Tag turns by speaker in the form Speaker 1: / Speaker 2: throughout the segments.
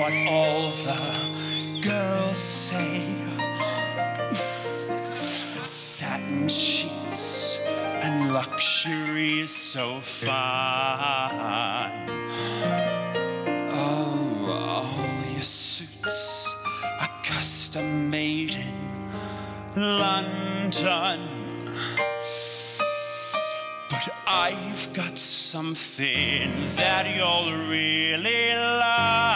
Speaker 1: what all the girls say. Satin sheets and luxury is so fine. Oh, all your suits are custom made in London. But I've got something that you'll really like.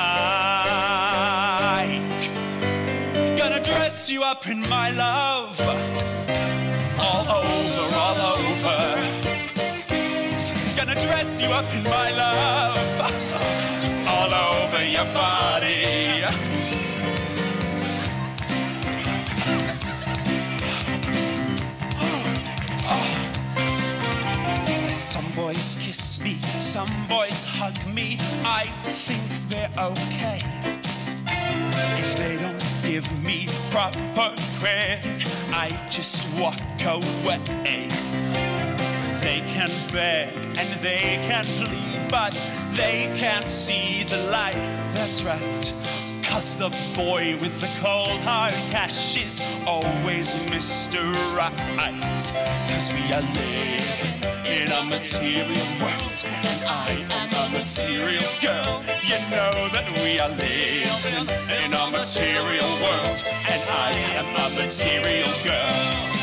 Speaker 1: Gonna dress you up in my love, all over your body. Some boys kiss me, some boys hug me. I think they're okay. If they don't give me proper credit, I just walk away. They can beg and they can plead, but they can't see the light. That's right. Cause the boy with the cold hard cash is always Mr. Right. Cause we are living in a material world, and I am a material girl. You know that we are living in a material world, and I am a material girl.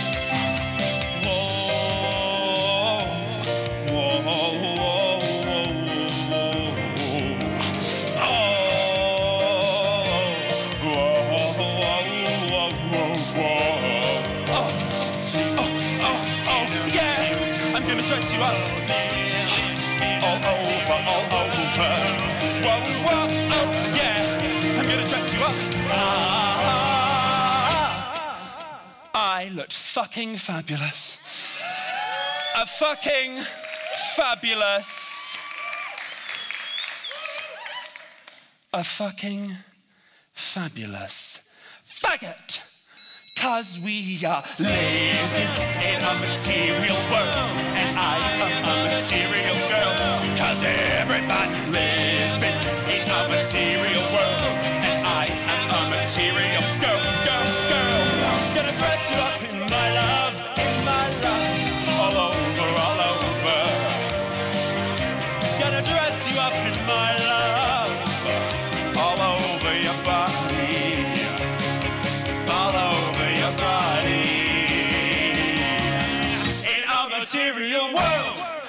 Speaker 1: Gonna dress you up. All over, all over. Whoa, whoa, oh, yeah. I'm gonna dress you up. I looked fucking fabulous. A fucking fabulous. A fucking fabulous faggot. Cause we are living in a material material world,